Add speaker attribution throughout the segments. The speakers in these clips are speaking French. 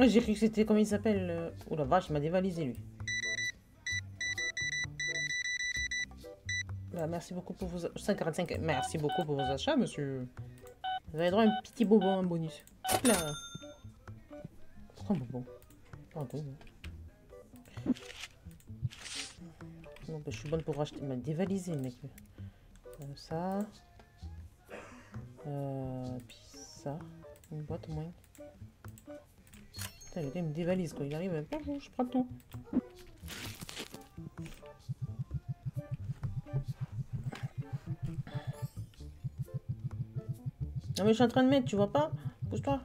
Speaker 1: Ah, j'ai cru que c'était comment il s'appelle. Euh, oh la vache, il m'a dévalisé lui. Bah, merci beaucoup pour vos 145. Merci beaucoup pour vos achats, monsieur. Vous avez droit à un petit bobo en bonus. Hop là un bobo. Un bobo. Non, bah, je suis bonne pour acheter. Il m'a dévalisé, mec. Comme ça. Euh, puis ça. Une boîte au moins. Putain, le gars me dévalise quoi. Il arrive. Bonjour, je prends tout. Non mais je suis en train de mettre, tu vois pas Pousse-toi.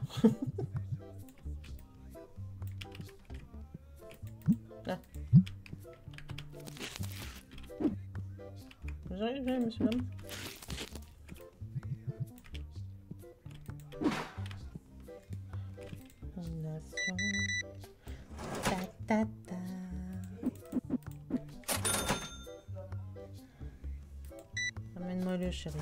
Speaker 1: Là. J'arrive, monsieur l'homme. Ta ta ta. Amène-moi le chéri.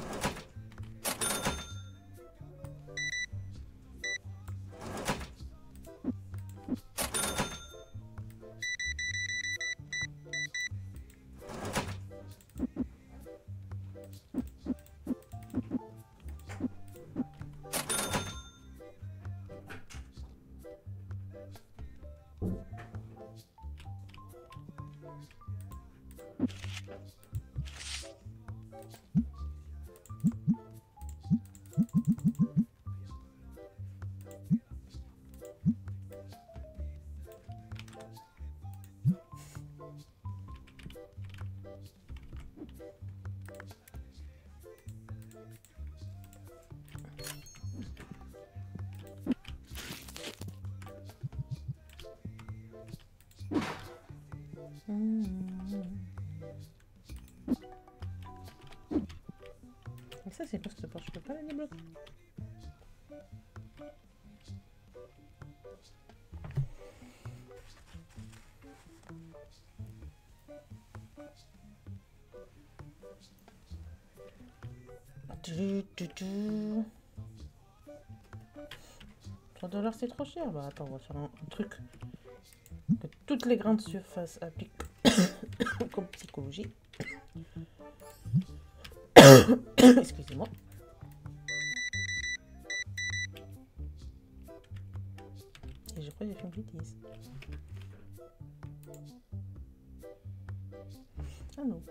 Speaker 1: Ça, c'est quoi cette porte Je peux pas la débloquer Du, du, du. 3 dollars c'est trop cher. Bah attends, on va faire un truc que toutes les grandes surfaces appliquent comme psychologie. Excusez-moi. Et je crois que j'ai fait une bêtise. Ah non.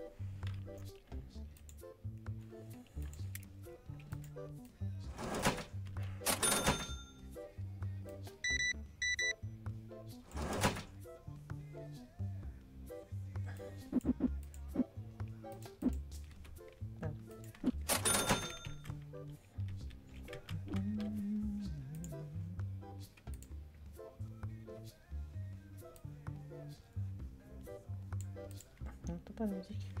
Speaker 1: N'entends pas la musique.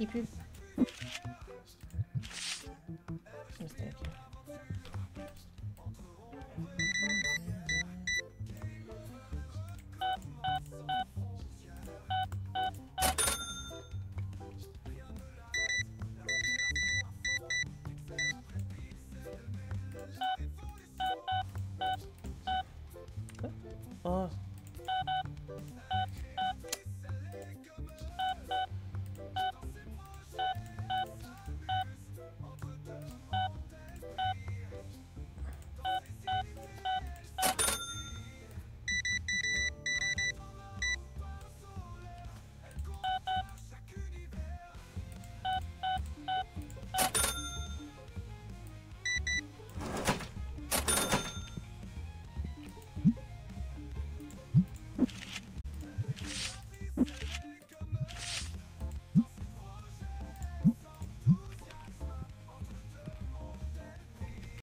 Speaker 1: Oh, pousse-toi qui pue. Mistake. Oh,